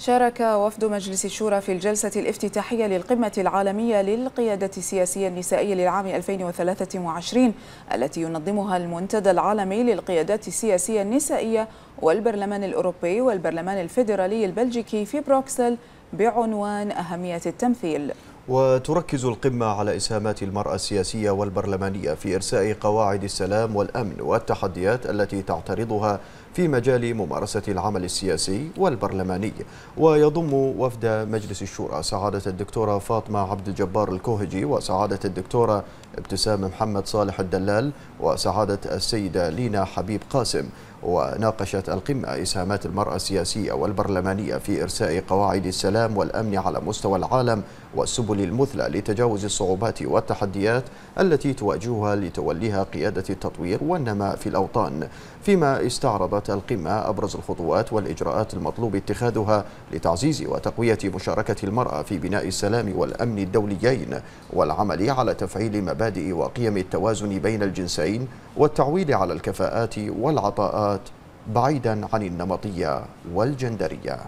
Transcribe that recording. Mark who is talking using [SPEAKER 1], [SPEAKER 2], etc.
[SPEAKER 1] شارك وفد مجلس الشورى في الجلسة الافتتاحية للقمة العالمية للقيادة السياسية النسائية للعام 2023 التي ينظمها المنتدى العالمي للقيادات السياسية النسائية والبرلمان الأوروبي والبرلمان الفيدرالي البلجيكي في بروكسل بعنوان أهمية التمثيل.
[SPEAKER 2] وتركز القمة على إسهامات المرأة السياسية والبرلمانية في إرساء قواعد السلام والأمن والتحديات التي تعترضها في مجال ممارسة العمل السياسي والبرلماني. ويضم وفد مجلس الشورى سعادة الدكتورة فاطمة عبد الجبار الكوهجي وسعادة الدكتورة ابتسام محمد صالح الدلال وسعادة السيدة لينا حبيب قاسم. وناقشت القمة إسهامات المرأة السياسية والبرلمانية في إرساء قواعد السلام والأمن على مستوى العالم والسبل المثلى لتجاوز الصعوبات والتحديات التي تواجهها لتوليها قيادة التطوير والنماء في الأوطان. فيما استعرضت القمة أبرز الخطوات والإجراءات المطلوب اتخاذها لتعزيز وتقوية مشاركة المرأة في بناء السلام والأمن الدوليين والعمل على تفعيل مبادئ وقيم التوازن بين الجنسين والتعويل على الكفاءات والعطاءات بعيدا عن النمطية والجندرية.